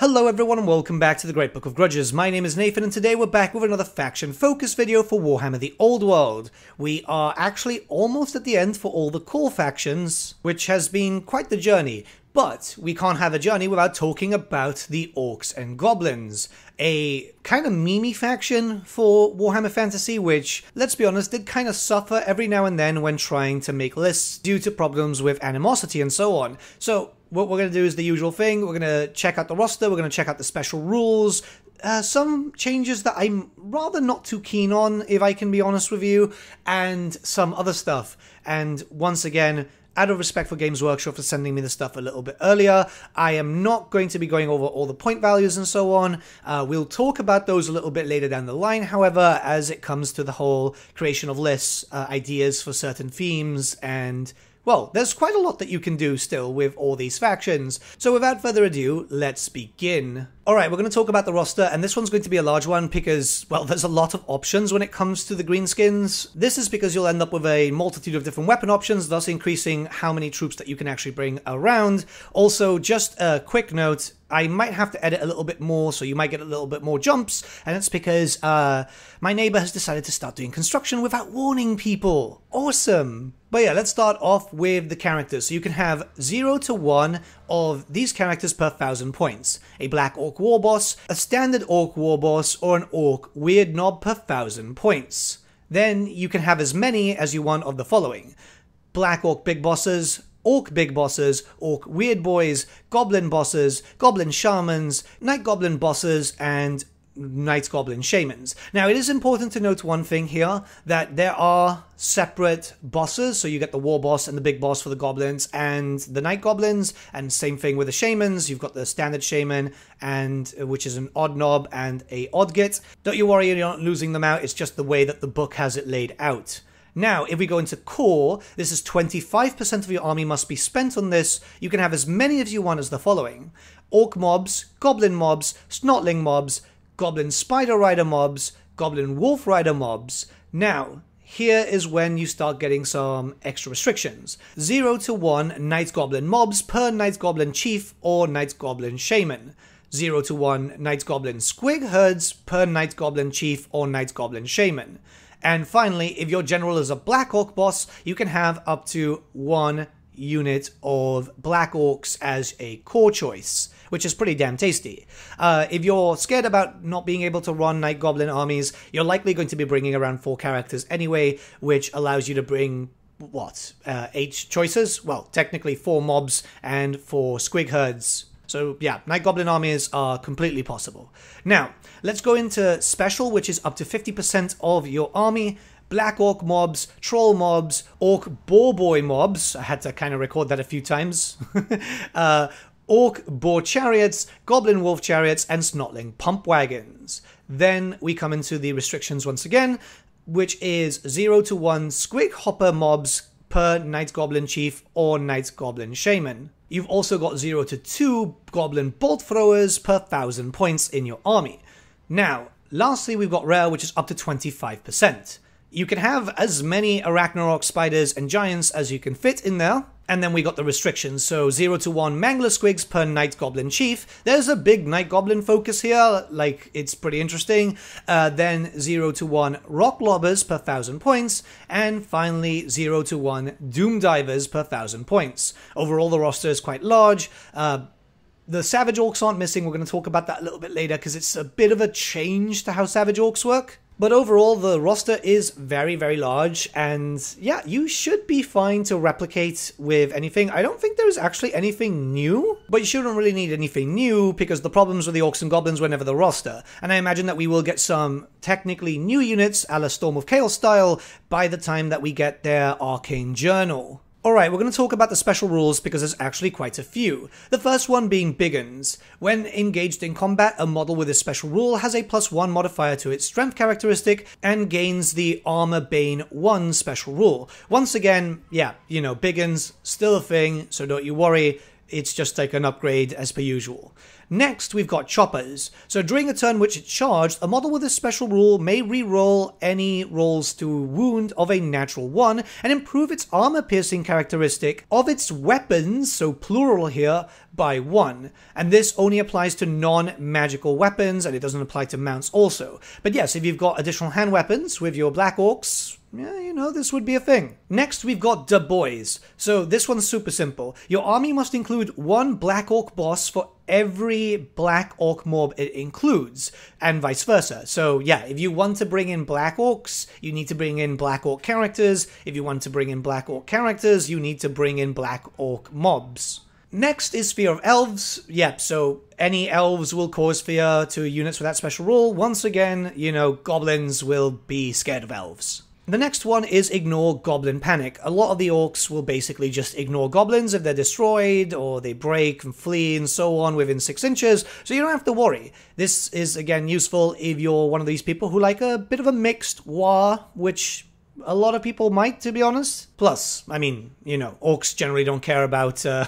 Hello everyone and welcome back to the Great Book of Grudges. My name is Nathan and today we're back with another faction focus video for Warhammer the Old World. We are actually almost at the end for all the core factions, which has been quite the journey. But we can't have a journey without talking about the Orcs and Goblins, a kind of memey faction for Warhammer Fantasy, which, let's be honest, did kind of suffer every now and then when trying to make lists due to problems with animosity and so on. So what we're going to do is the usual thing. We're going to check out the roster, we're going to check out the special rules, uh, some changes that I'm rather not too keen on, if I can be honest with you, and some other stuff. And once again, out of respect for Games Workshop for sending me the stuff a little bit earlier, I am not going to be going over all the point values and so on. Uh, we'll talk about those a little bit later down the line, however, as it comes to the whole creation of lists, uh, ideas for certain themes, and well, there's quite a lot that you can do still with all these factions. So without further ado, let's begin. Alright, we're going to talk about the roster, and this one's going to be a large one because, well, there's a lot of options when it comes to the greenskins. This is because you'll end up with a multitude of different weapon options, thus increasing how many troops that you can actually bring around. Also, just a quick note, I might have to edit a little bit more, so you might get a little bit more jumps, and it's because uh, my neighbor has decided to start doing construction without warning people. Awesome! But yeah, let's start off with the characters. So you can have 0 to 1 of these characters per thousand points. A Black Orc War Boss, a Standard Orc War Boss, or an Orc Weird Knob per thousand points. Then you can have as many as you want of the following. Black Orc Big Bosses, Orc Big Bosses, Orc Weird Boys, Goblin Bosses, Goblin Shamans, Night Goblin Bosses, and Night Goblin Shamans. Now, it is important to note one thing here that there are separate bosses. So you get the War Boss and the Big Boss for the Goblins and the Night Goblins, and same thing with the Shamans. You've got the Standard Shaman, and which is an Odd Knob and a Odd Git. Don't you worry, you're not losing them out. It's just the way that the book has it laid out. Now, if we go into core, this is 25% of your army must be spent on this. You can have as many as you want as the following. Orc mobs, Goblin mobs, Snotling mobs, Goblin Spider Rider mobs, Goblin Wolf Rider mobs. Now, here is when you start getting some extra restrictions. 0 to 1 Night Goblin mobs per Night Goblin Chief or Night Goblin Shaman. 0 to 1 Night Goblin Squig herds per Night Goblin Chief or Night Goblin Shaman. And finally, if your general is a Black Orc boss, you can have up to one unit of Black Orcs as a core choice, which is pretty damn tasty. Uh, if you're scared about not being able to run Night Goblin armies, you're likely going to be bringing around four characters anyway, which allows you to bring what uh, eight choices? Well, technically four mobs and four squig herds so yeah, Night Goblin armies are completely possible. Now, let's go into special, which is up to 50% of your army. Black Orc mobs, Troll mobs, Orc Boar Boy mobs. I had to kind of record that a few times. uh, Orc Boar chariots, Goblin Wolf chariots, and Snotling pump wagons. Then we come into the restrictions once again, which is 0 to 1 Squig Hopper mobs per Night Goblin Chief or Night Goblin Shaman. You've also got 0 to 2 Goblin Bolt Throwers per 1000 points in your army. Now, lastly, we've got Rare, which is up to 25%. You can have as many Arachnarok spiders and giants as you can fit in there, and then we got the restrictions, so 0 to 1 Mangler Squigs per Night Goblin Chief. There's a big Night Goblin focus here, like, it's pretty interesting. Uh, then 0 to 1 Rock Lobbers per 1000 points, and finally 0 to 1 Doom Divers per 1000 points. Overall, the roster is quite large. Uh, the Savage Orcs aren't missing, we're going to talk about that a little bit later, because it's a bit of a change to how Savage Orcs work. But overall, the roster is very, very large, and yeah, you should be fine to replicate with anything. I don't think there's actually anything new, but you shouldn't really need anything new because the problems with the Orcs and Goblins were never the roster. And I imagine that we will get some technically new units, a la Storm of Chaos style, by the time that we get their Arcane Journal. Alright, we're going to talk about the special rules because there's actually quite a few. The first one being Bigguns. When engaged in combat, a model with a special rule has a plus 1 modifier to its strength characteristic and gains the Armor Bane 1 special rule. Once again, yeah, you know, Bigguns, still a thing, so don't you worry, it's just like an upgrade as per usual. Next, we've got choppers. So during a turn which it's charged, a model with this special rule may re-roll any rolls to wound of a natural one and improve its armor piercing characteristic of its weapons, so plural here, by one. And this only applies to non-magical weapons and it doesn't apply to mounts also. But yes, if you've got additional hand weapons with your black orcs, yeah, you know, this would be a thing. Next, we've got the boys. So this one's super simple. Your army must include one Black Orc boss for every Black Orc mob it includes, and vice versa. So yeah, if you want to bring in Black Orcs, you need to bring in Black Orc characters. If you want to bring in Black Orc characters, you need to bring in Black Orc mobs. Next is Fear of Elves. Yep, so any elves will cause fear to units with that special rule. Once again, you know, goblins will be scared of elves. The next one is ignore goblin panic. A lot of the orcs will basically just ignore goblins if they're destroyed or they break and flee and so on within six inches, so you don't have to worry. This is again useful if you're one of these people who like a bit of a mixed war, which a lot of people might, to be honest. Plus, I mean, you know, orcs generally don't care about uh,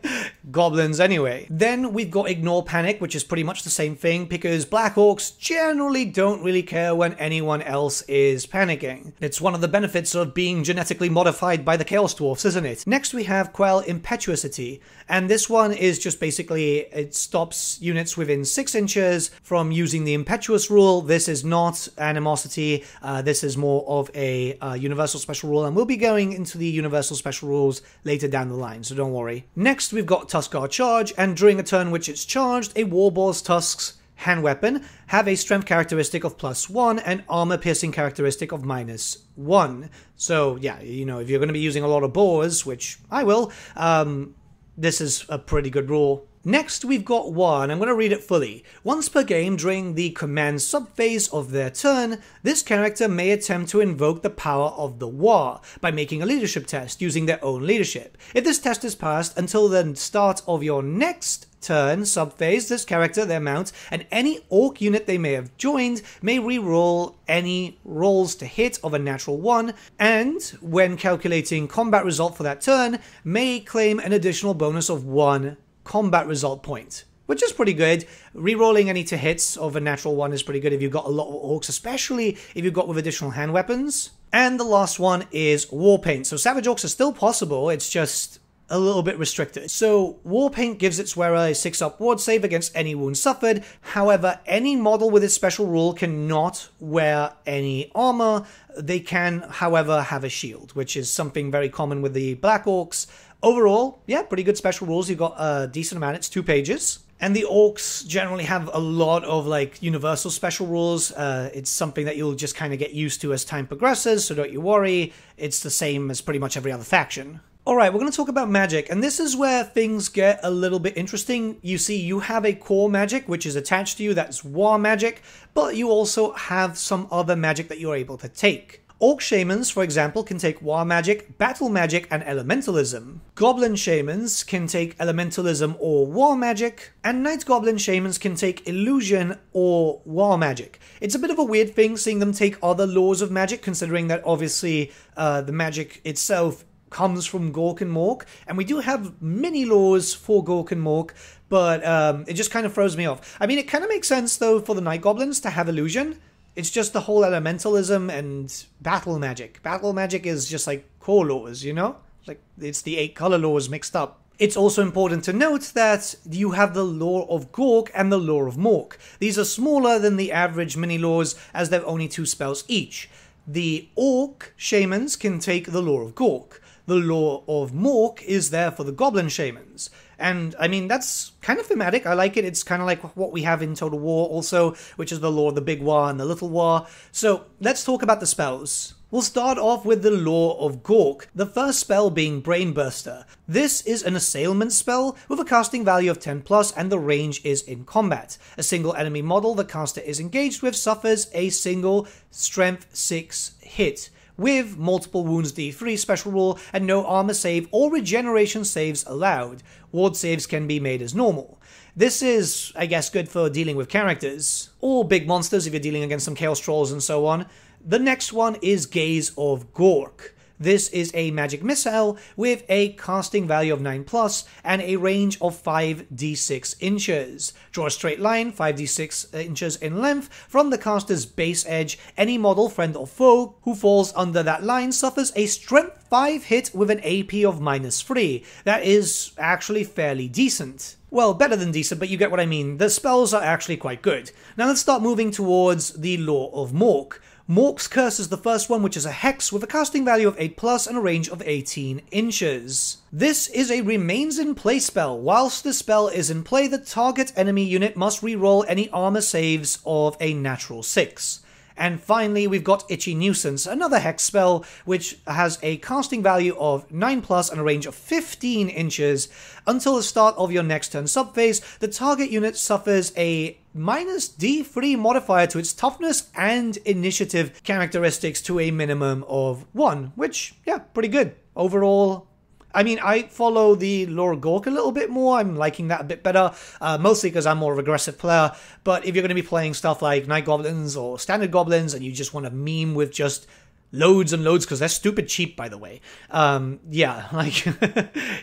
goblins anyway. Then we've got Ignore Panic, which is pretty much the same thing because black orcs generally don't really care when anyone else is panicking. It's one of the benefits of being genetically modified by the Chaos Dwarfs, isn't it? Next we have Quell Impetuosity, and this one is just basically it stops units within six inches from using the Impetuous rule. This is not Animosity, uh, this is more of a uh, universal special rule, and we'll be going into the universal special rules later down the line, so don't worry. Next, we've got Tusker Charge, and during a turn which it's charged, a Warboar's Tusks hand weapon have a strength characteristic of plus one and armor piercing characteristic of minus one. So yeah, you know, if you're going to be using a lot of boars, which I will, um, this is a pretty good rule. Next, we've got one. I'm going to read it fully. Once per game during the command subphase of their turn, this character may attempt to invoke the power of the Waaagh by making a leadership test using their own leadership. If this test is passed until the start of your next turn subphase, this character, their mount, and any orc unit they may have joined may re-roll any rolls to hit of a natural one, and when calculating combat result for that turn, may claim an additional bonus of one combat result point, which is pretty good. Rerolling any to hits of a natural one is pretty good if you've got a lot of orcs, especially if you've got with additional hand weapons. And the last one is War Paint. So Savage Orcs are still possible, it's just a little bit restricted. So War Paint gives its wearer a 6 up ward save against any wound suffered. However, any model with this special rule cannot wear any armor. They can, however, have a shield, which is something very common with the Black Orcs. Overall, yeah, pretty good special rules. You've got a decent amount. It's two pages. And the orcs generally have a lot of like universal special rules. Uh, it's something that you'll just kind of get used to as time progresses, so don't you worry. It's the same as pretty much every other faction. Alright, we're going to talk about magic, and this is where things get a little bit interesting. You see, you have a core magic which is attached to you, that's war magic, but you also have some other magic that you're able to take. Orc shamans, for example, can take war magic, battle magic, and elementalism. Goblin shamans can take elementalism or war magic, and night goblin shamans can take illusion or war magic. It's a bit of a weird thing seeing them take other lores of magic, considering that obviously uh, the magic itself comes from Gork and Mork, and we do have many lores for Gork and Mork, but um, it just kind of throws me off. I mean, it kind of makes sense though for the Night Goblins to have illusion, it's just the whole elementalism and battle magic. Battle magic is just like core lores, you know? Like it's the eight color lores mixed up. It's also important to note that you have the lore of Gork and the lore of Mork. These are smaller than the average mini lores as they're only two spells each. The Orc shamans can take the lore of Gork. The lore of Mork is there for the Goblin shamans. And I mean, that's kind of thematic. I like it. It's kind of like what we have in Total War also, which is the lore of the big Waaagh and the little Waaagh. So let's talk about the spells. We'll start off with the Lore of Gork, the first spell being Brainburster. This is an assailment spell with a casting value of 10 plus and the range is in combat. A single enemy model the caster is engaged with suffers a single strength 6 hit with multiple wounds d3 special rule and no armor save or regeneration saves allowed. Ward saves can be made as normal. This is, I guess, good for dealing with characters, or big monsters if you're dealing against some Chaos Trolls and so on. The next one is Gaze of Gork. This is a magic missile with a casting value of 9 plus and a range of 5d6 inches. Draw a straight line 5d6 inches in length from the caster's base edge. Any model, friend or foe, who falls under that line suffers a strength 5 hit with an AP of minus 3. That is actually fairly decent. Well, better than decent, but you get what I mean. The spells are actually quite good. Now let's start moving towards the Lore of Mork. Mork's Curse is the first one, which is a hex with a casting value of 8 plus and a range of 18 inches. This is a remains in play spell. Whilst the spell is in play, the target enemy unit must reroll any armor saves of a natural 6. And finally, we've got Itchy Nuisance, another hex spell which has a casting value of 9 plus and a range of 15 inches. Until the start of your next turn subphase, the target unit suffers a minus D3 modifier to its toughness and initiative characteristics to a minimum of 1, which, yeah, pretty good. Overall, I mean, I follow the Lore Gork a little bit more. I'm liking that a bit better, uh, mostly because I'm more of an aggressive player. But if you're going to be playing stuff like Night Goblins or Standard Goblins and you just want to meme with just loads and loads because they're stupid cheap by the way um yeah like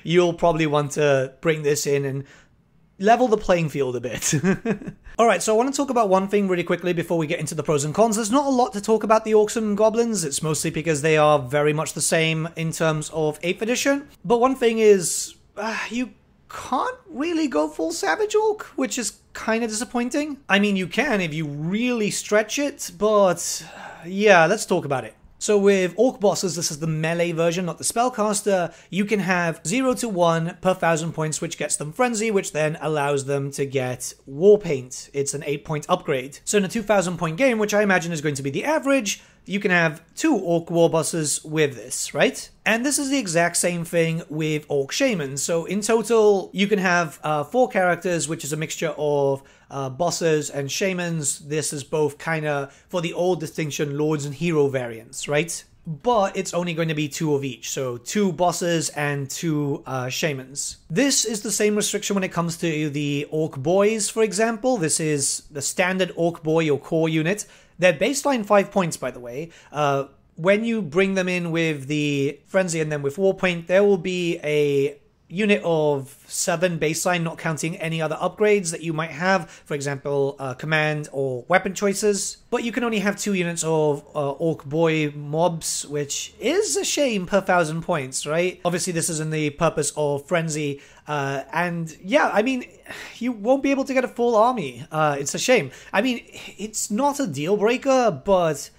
you'll probably want to bring this in and level the playing field a bit. All right, so I want to talk about one thing really quickly before we get into the pros and cons. There's not a lot to talk about the Orcs and Goblins. It's mostly because they are very much the same in terms of 8th edition. But one thing is, uh, you can't really go full Savage Orc, which is kind of disappointing. I mean, you can if you really stretch it, but yeah, let's talk about it. So with Orc bosses, this is the melee version, not the spellcaster, you can have 0 to 1 per 1000 points, which gets them Frenzy, which then allows them to get Warpaint. It's an 8 point upgrade. So in a 2000 point game, which I imagine is going to be the average, you can have two Orc War bosses with this, right? And this is the exact same thing with Orc Shamans. So in total, you can have uh, four characters, which is a mixture of uh, bosses and shamans. This is both kind of for the old distinction lords and hero variants, right? But it's only going to be two of each, so two bosses and two uh, shamans. This is the same restriction when it comes to the Orc Boys, for example. This is the standard Orc Boy or core unit. Their baseline five points, by the way. Uh, when you bring them in with the frenzy and then with warpaint, there will be a unit of seven baseline, not counting any other upgrades that you might have, for example, uh, command or weapon choices. But you can only have two units of uh, Orc Boy mobs, which is a shame per thousand points, right? Obviously, this is in the purpose of Frenzy. Uh, and yeah, I mean, you won't be able to get a full army. Uh, it's a shame. I mean, it's not a deal breaker, but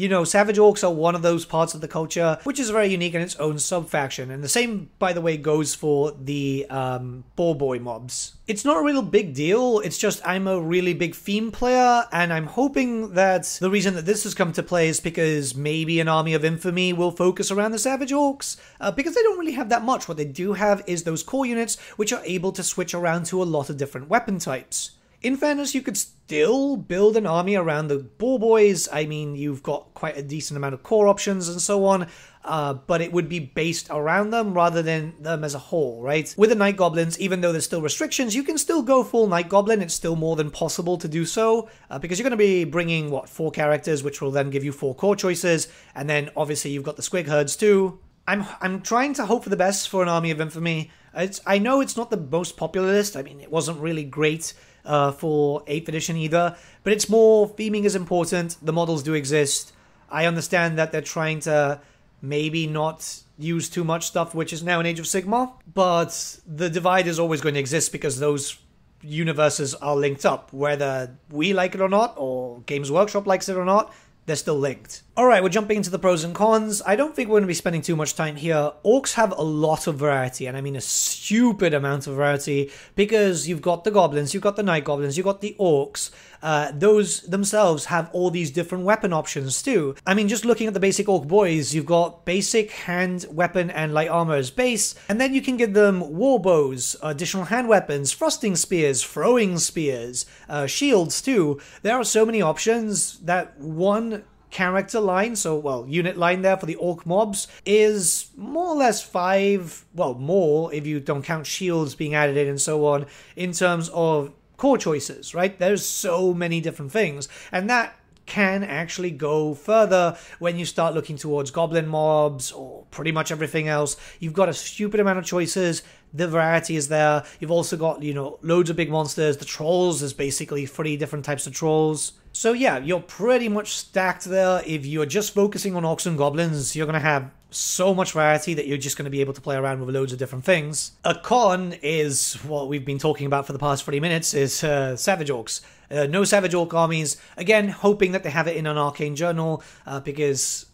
you know, Savage Orcs are one of those parts of the culture which is very unique in its own sub faction. And the same, by the way, goes for the um, Boar Boy mobs. It's not a real big deal, it's just I'm a really big theme player, and I'm hoping that the reason that this has come to play is because maybe an Army of Infamy will focus around the Savage Orcs, uh, because they don't really have that much. What they do have is those core units which are able to switch around to a lot of different weapon types. In fairness, you could still build an army around the Boar Boys. I mean, you've got quite a decent amount of core options and so on, uh, but it would be based around them rather than them as a whole, right? With the Night Goblins, even though there's still restrictions, you can still go full Night Goblin. It's still more than possible to do so uh, because you're going to be bringing, what, four characters, which will then give you four core choices, and then obviously you've got the Squig Herds too. I'm, I'm trying to hope for the best for an Army of Infamy. It's, I know it's not the most popular list. I mean, it wasn't really great uh, for 8th edition either, but it's more theming is important. The models do exist. I understand that they're trying to maybe not use too much stuff, which is now in Age of Sigmar, but the divide is always going to exist because those universes are linked up, whether we like it or not, or Games Workshop likes it or not they're still linked. Alright, we're jumping into the pros and cons. I don't think we're going to be spending too much time here. Orcs have a lot of variety, and I mean a stupid amount of variety, because you've got the goblins, you've got the night goblins, you've got the orcs. Uh, those themselves have all these different weapon options too. I mean, just looking at the basic orc boys, you've got basic hand, weapon, and light armor as base, and then you can give them war bows, additional hand weapons, thrusting spears, throwing spears, uh, shields too. There are so many options that one character line, so well, unit line there for the orc mobs is more or less five, well, more if you don't count shields being added in and so on, in terms of core choices, right? There's so many different things, and that can actually go further when you start looking towards goblin mobs or pretty much everything else. You've got a stupid amount of choices. The variety is there. You've also got, you know, loads of big monsters. The trolls is basically three different types of trolls. So yeah, you're pretty much stacked there. If you're just focusing on orcs and goblins, you're gonna have so much variety that you're just going to be able to play around with loads of different things. A con is what we've been talking about for the past 40 minutes is uh, Savage Orcs. Uh, no Savage Orc armies. Again, hoping that they have it in an Arcane Journal uh, because,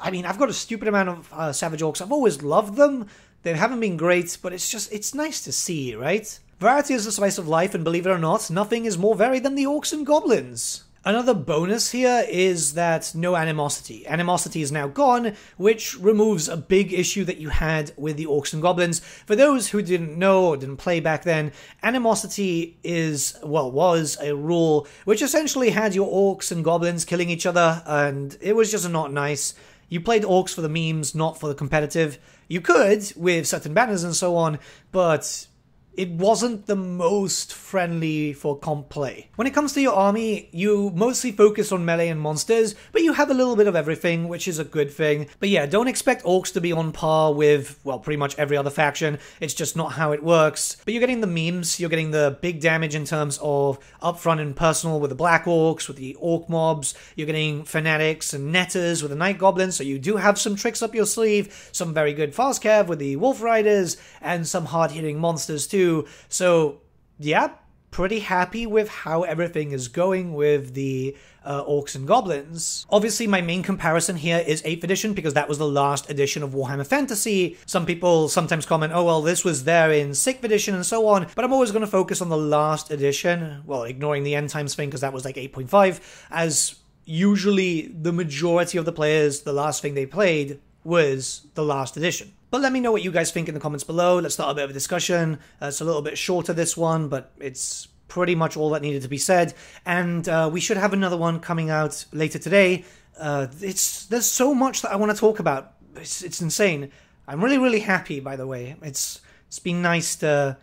I mean, I've got a stupid amount of uh, Savage Orcs. I've always loved them. They haven't been great, but it's just, it's nice to see, right? Variety is the spice of life, and believe it or not, nothing is more varied than the Orcs and Goblins. Another bonus here is that no animosity. Animosity is now gone, which removes a big issue that you had with the Orcs and Goblins. For those who didn't know or didn't play back then, animosity is, well, was a rule which essentially had your Orcs and Goblins killing each other, and it was just not nice. You played Orcs for the memes, not for the competitive. You could, with certain banners and so on, but it wasn't the most friendly for comp play. When it comes to your army, you mostly focus on melee and monsters, but you have a little bit of everything, which is a good thing. But yeah, don't expect orcs to be on par with, well, pretty much every other faction. It's just not how it works. But you're getting the memes, you're getting the big damage in terms of upfront and personal with the black orcs, with the orc mobs, you're getting fanatics and netters with the night goblins, so you do have some tricks up your sleeve, some very good fast cav with the wolf riders, and some hard-hitting monsters too so, yeah, pretty happy with how everything is going with the uh, Orcs and Goblins. Obviously, my main comparison here is 8th edition because that was the last edition of Warhammer Fantasy. Some people sometimes comment, oh, well, this was there in 6th edition and so on, but I'm always going to focus on the last edition, well, ignoring the End Times thing because that was like 8.5, as usually the majority of the players, the last thing they played was the last edition. But let me know what you guys think in the comments below. Let's start a bit of a discussion. Uh, it's a little bit shorter, this one, but it's pretty much all that needed to be said. And uh, we should have another one coming out later today. Uh, it's There's so much that I want to talk about. It's, it's insane. I'm really, really happy, by the way. It's It's been nice to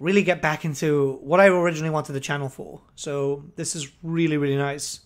really get back into what I originally wanted the channel for. So this is really, really nice.